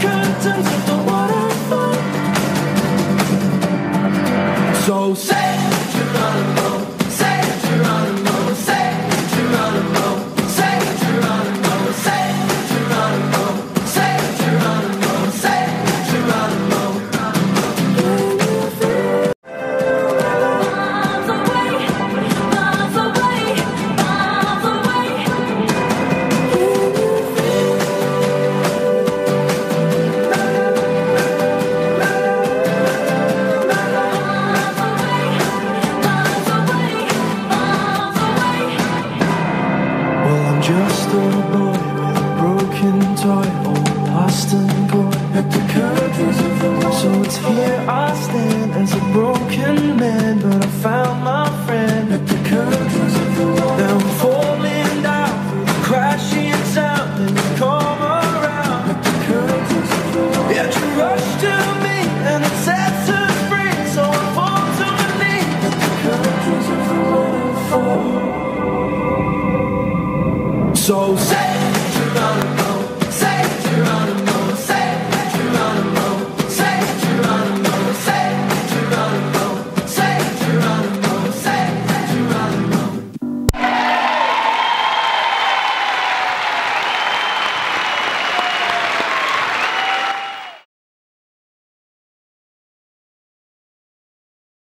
curtains of the waterfall. So say. man, but I found my friend at the curtains of the world. Now I'm falling down through the crashing sound and you come around at the curtains of the world. Yeah, you rush to me and it sets us free, so I fall to my knees at the curtains of the world. So say.